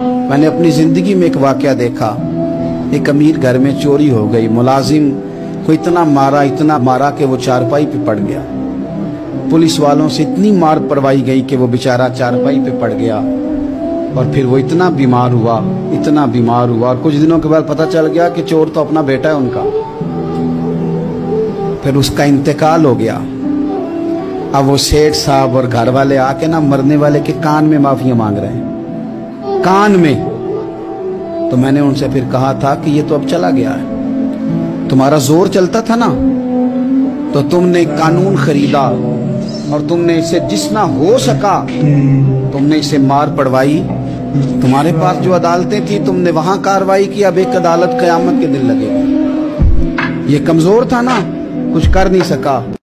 मैंने अपनी ज़िंदगी में एक वाक्य देखा। एक अमीर घर में चोरी हो गई। मुलाजिम को इतना मारा इतना मारा कि वो चारपाई पे पड़ गया। पुलिस वालों से इतनी मार पड़वाई गई कि वो बेचारा चारपाई पे पड़ गया। और फिर वो इतना बीमार हुआ, इतना बीमार हुआ। और कुछ दिनों के बाद पता चल गया कि चोर तो अपना बेटा है उनका। फिर उसका इंतकाल हो गया। अब वो सेठ साहब और घर वाले आके ना मरने वाले के कान में माफिया मांग रहे हैं। कान में। तो मैंने उनसे फिर कहा था कि ये तो अब चला गया है। तुम्हारा ज़ोर चलता था ना? तो तुमने कानून खरीदा और तुमने इसे जिसना हो सका, तुमने इसे मार पड़वाई। तुम्हारे पास जो अदालतें थी, तुमने वहाँ कार्रवाई की। अब एक अदालत कयामत के दिन लगेगी। ये कमज़ोर था ना? कुछ कर नहीं सका।